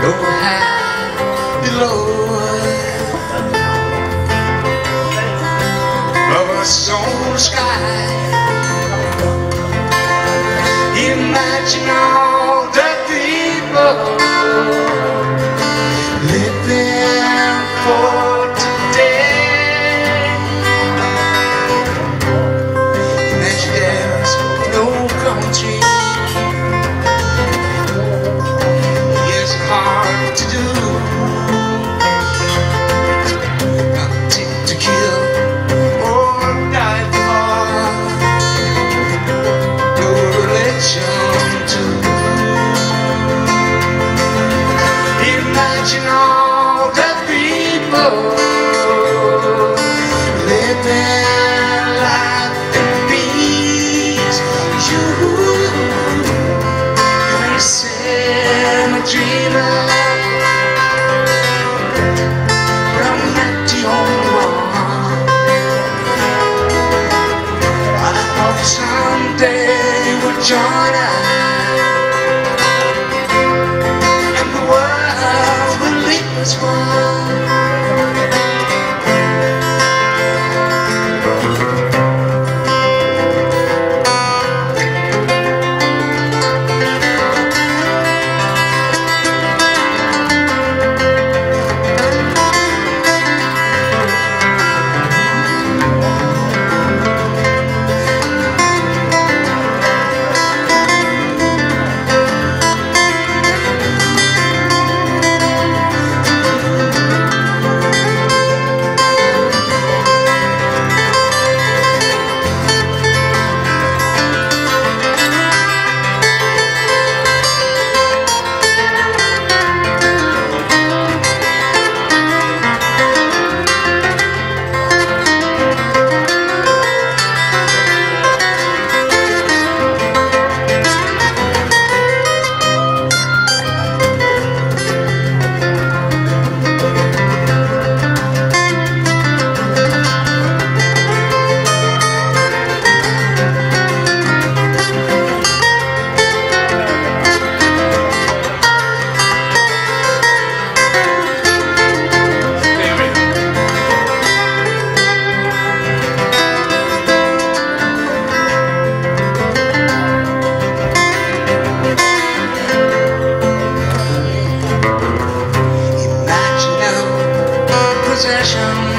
go high below. Imagine all. possession.